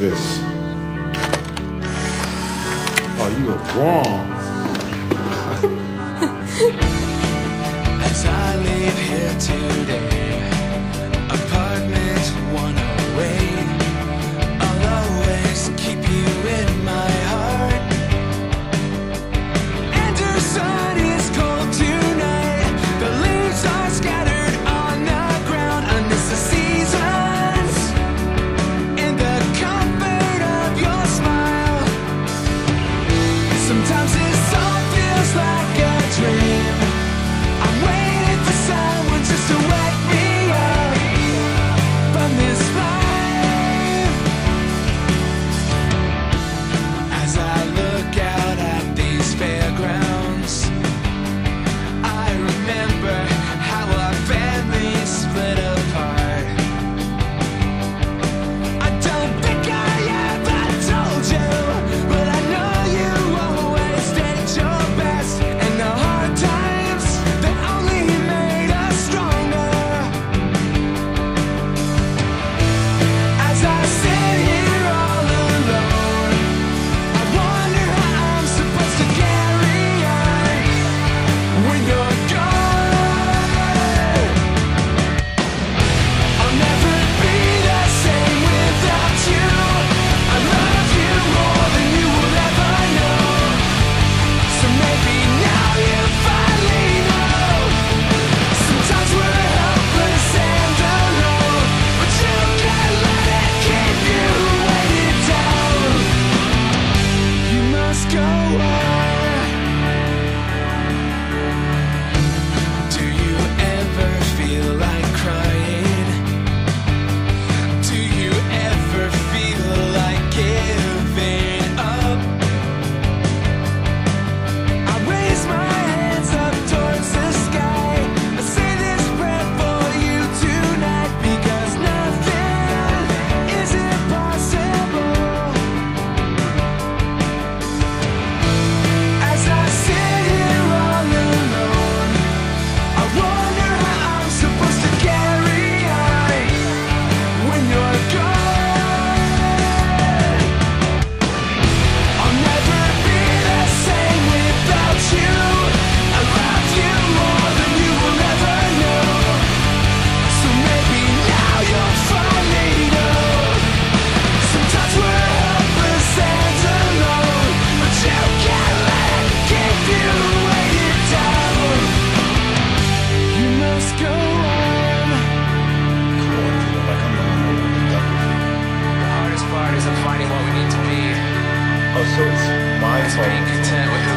this. Oh, you are wrong. As I here today. where content with